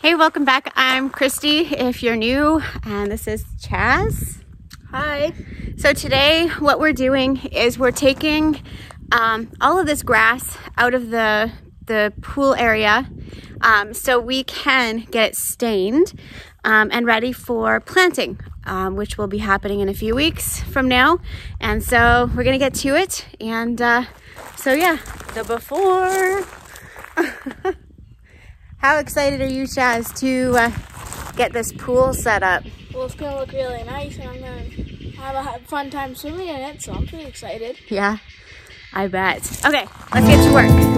Hey, welcome back. I'm Kristy if you're new, and this is Chaz. Hi. So, today, what we're doing is we're taking um, all of this grass out of the, the pool area um, so we can get it stained um, and ready for planting, um, which will be happening in a few weeks from now. And so, we're going to get to it. And uh, so, yeah, the before. How excited are you, Chaz, to uh, get this pool set up? Well, it's gonna look really nice, and I'm gonna have a fun time swimming in it, so I'm pretty excited. Yeah, I bet. Okay, let's get to work.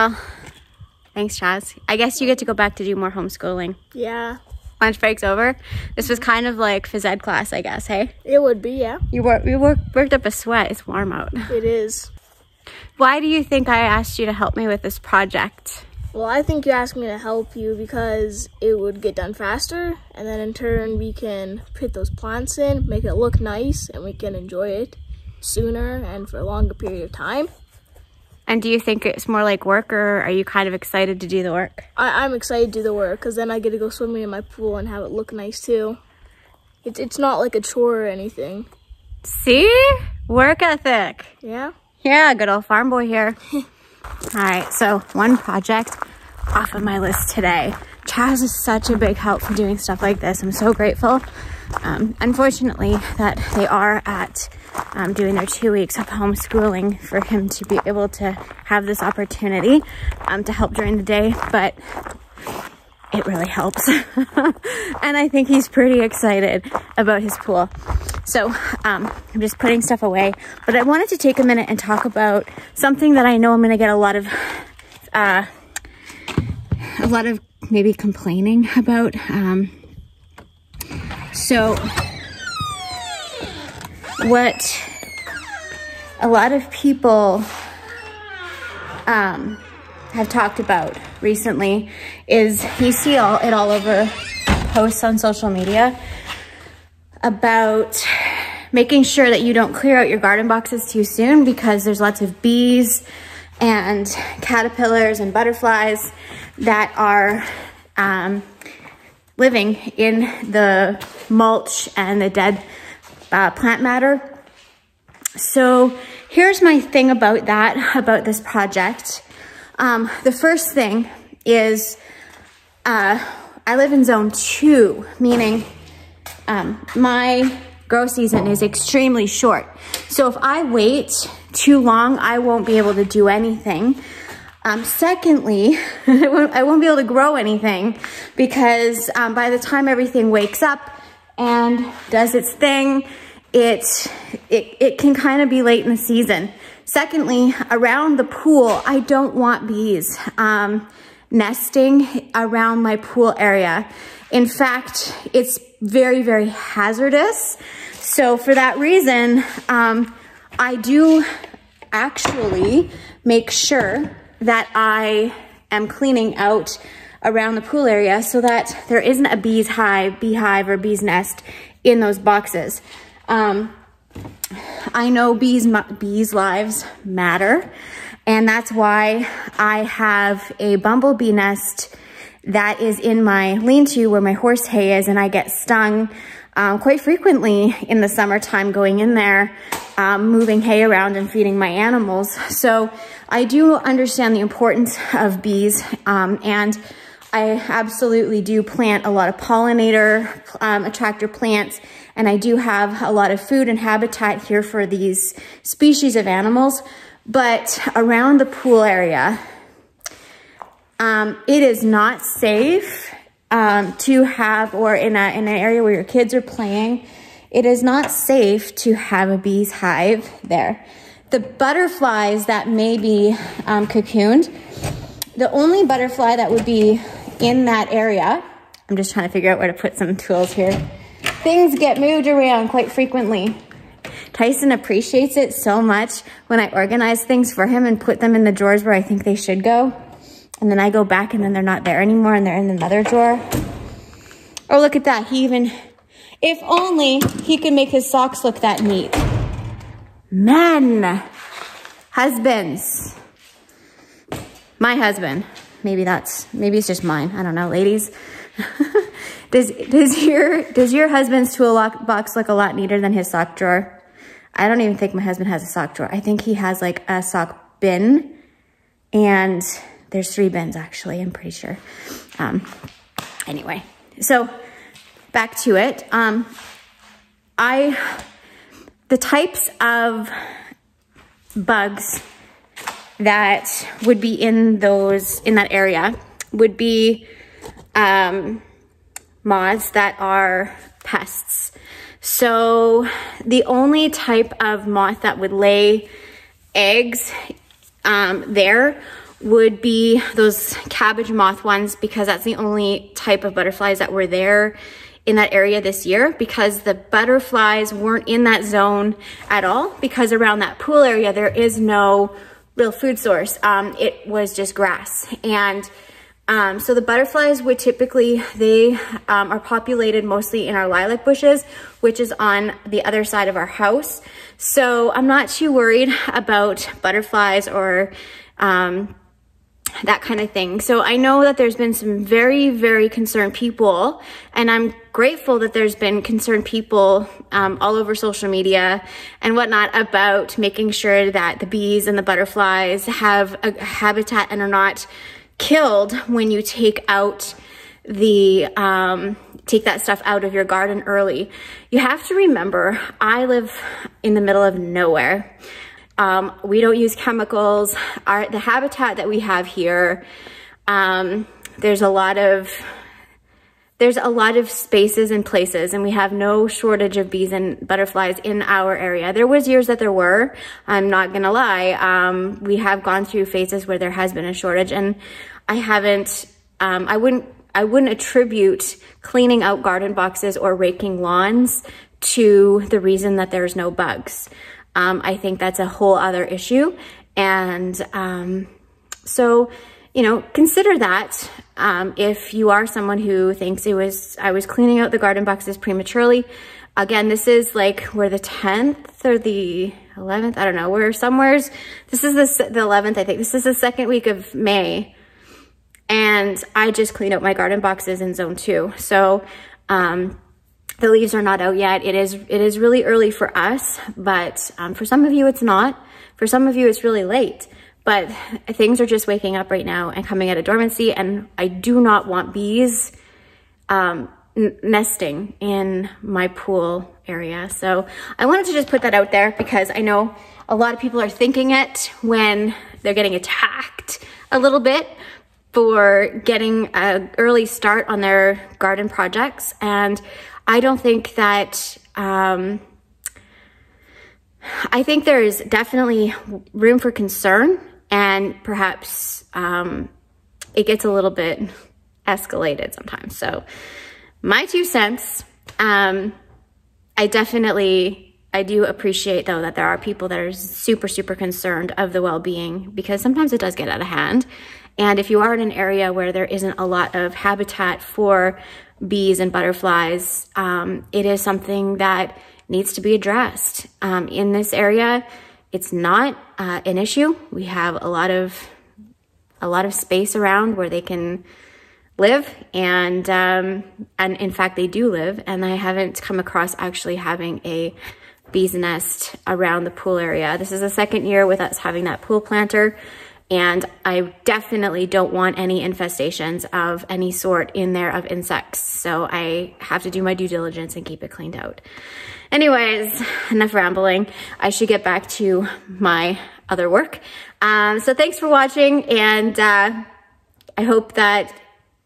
Well, thanks, Chaz. I guess you get to go back to do more homeschooling. Yeah, Lunch break's over. This was kind of like phys ed class, I guess, hey? it would be. Yeah, You work, you work, worked up a sweat. It's warm out. it is. Why do you think I asked you to help me with this project? Well, I think you asked me to help you because it would get done faster, and then in turn we can put those plants in, make it look nice, and we can enjoy it sooner and for a longer period of time. And do you think it's more like work or are you kind of excited to do the work? I, I'm excited to do the work because then I get to go swimming in my pool and have it look nice too. It's it's not like a chore or anything. See? Work ethic. Yeah. Yeah, good old farm boy here. All right, so one project off of my list today. Chaz is such a big help for doing stuff like this. I'm so grateful. Um, unfortunately, that they are at um, doing their two weeks of homeschooling for him to be able to have this opportunity um, to help during the day, but it really helps. and I think he's pretty excited about his pool. So um, I'm just putting stuff away. But I wanted to take a minute and talk about something that I know I'm going to get a lot of, uh, a lot of maybe complaining about. Um, so what a lot of people um, have talked about recently is you see all, it all over posts on social media about making sure that you don't clear out your garden boxes too soon because there's lots of bees and caterpillars and butterflies that are um, living in the mulch and the dead uh, plant matter. So here's my thing about that, about this project. Um, the first thing is uh, I live in zone two, meaning um, my grow season is extremely short. So if I wait too long, I won't be able to do anything. Um, secondly, I won't, I won't be able to grow anything because um, by the time everything wakes up and does its thing, it, it, it can kind of be late in the season. Secondly, around the pool, I don't want bees um, nesting around my pool area. In fact, it's very, very hazardous. So for that reason, um, I do actually make sure that I am cleaning out around the pool area so that there isn't a bee's hive, beehive or bee's nest in those boxes. Um, I know bees, bees lives matter and that's why I have a bumblebee nest that is in my lean-to where my horse hay is and I get stung um, quite frequently in the summertime going in there, um, moving hay around and feeding my animals. So I do understand the importance of bees um, and I absolutely do plant a lot of pollinator um, attractor plants and I do have a lot of food and habitat here for these species of animals. But around the pool area, um, it is not safe um, to have, or in, a, in an area where your kids are playing, it is not safe to have a bee's hive there. The butterflies that may be um, cocooned, the only butterfly that would be in that area, I'm just trying to figure out where to put some tools here. Things get moved around quite frequently. Tyson appreciates it so much when I organize things for him and put them in the drawers where I think they should go. And then I go back and then they're not there anymore and they're in another drawer. Oh, look at that. He even, if only he could make his socks look that neat. Men, husbands, my husband, maybe that's, maybe it's just mine. I don't know, ladies. does, does your, does your husband's tool lock box look a lot neater than his sock drawer? I don't even think my husband has a sock drawer. I think he has like a sock bin and there's three bins actually, I'm pretty sure. Um, anyway, so back to it. Um, I, the types of bugs that would be in those, in that area would be um, moths that are pests. So the only type of moth that would lay eggs um, there would be those cabbage moth ones because that's the only type of butterflies that were there in that area this year because the butterflies weren't in that zone at all because around that pool area there is no real food source. Um, it was just grass. And um, so the butterflies would typically, they um, are populated mostly in our lilac bushes, which is on the other side of our house. So I'm not too worried about butterflies or um, that kind of thing. So I know that there's been some very, very concerned people, and I'm grateful that there's been concerned people um, all over social media and whatnot about making sure that the bees and the butterflies have a habitat and are not killed when you take out the um, take that stuff out of your garden early. You have to remember, I live in the middle of nowhere. Um, we don't use chemicals. Our, the habitat that we have here, um, there's a lot of there's a lot of spaces and places and we have no shortage of bees and butterflies in our area. There was years that there were, I'm not gonna lie. Um, we have gone through phases where there has been a shortage and I haven't, um, I wouldn't, I wouldn't attribute cleaning out garden boxes or raking lawns to the reason that there's no bugs. Um, I think that's a whole other issue. And um, so, you know, consider that um, if you are someone who thinks it was, I was cleaning out the garden boxes prematurely. Again, this is like, we're the 10th or the 11th, I don't know, we're somewheres, this is the, the 11th, I think. This is the second week of May. And I just cleaned out my garden boxes in zone two. So, um, the leaves are not out yet. It is, it is really early for us, but um, for some of you, it's not. For some of you, it's really late. But things are just waking up right now and coming out of dormancy, and I do not want bees um, nesting in my pool area. So I wanted to just put that out there because I know a lot of people are thinking it when they're getting attacked a little bit for getting an early start on their garden projects. And I don't think that, um, I think there is definitely room for concern and perhaps um, it gets a little bit escalated sometimes. So my two cents, um, I definitely, I do appreciate though that there are people that are super, super concerned of the well-being because sometimes it does get out of hand. And if you are in an area where there isn't a lot of habitat for bees and butterflies, um, it is something that needs to be addressed. Um, in this area, it's not uh, an issue. We have a lot of a lot of space around where they can live, and um, and in fact they do live. And I haven't come across actually having a bee's nest around the pool area. This is the second year with us having that pool planter and I definitely don't want any infestations of any sort in there of insects. So I have to do my due diligence and keep it cleaned out. Anyways, enough rambling. I should get back to my other work. Um, so thanks for watching and uh, I hope that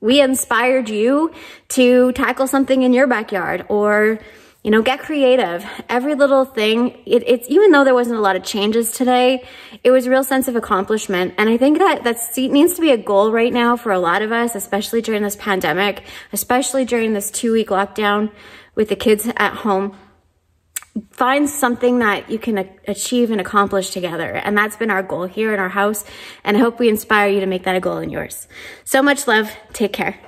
we inspired you to tackle something in your backyard or you know, get creative. Every little thing, it, it's even though there wasn't a lot of changes today, it was a real sense of accomplishment. And I think that that needs to be a goal right now for a lot of us, especially during this pandemic, especially during this two week lockdown with the kids at home. Find something that you can achieve and accomplish together. And that's been our goal here in our house. And I hope we inspire you to make that a goal in yours. So much love. Take care.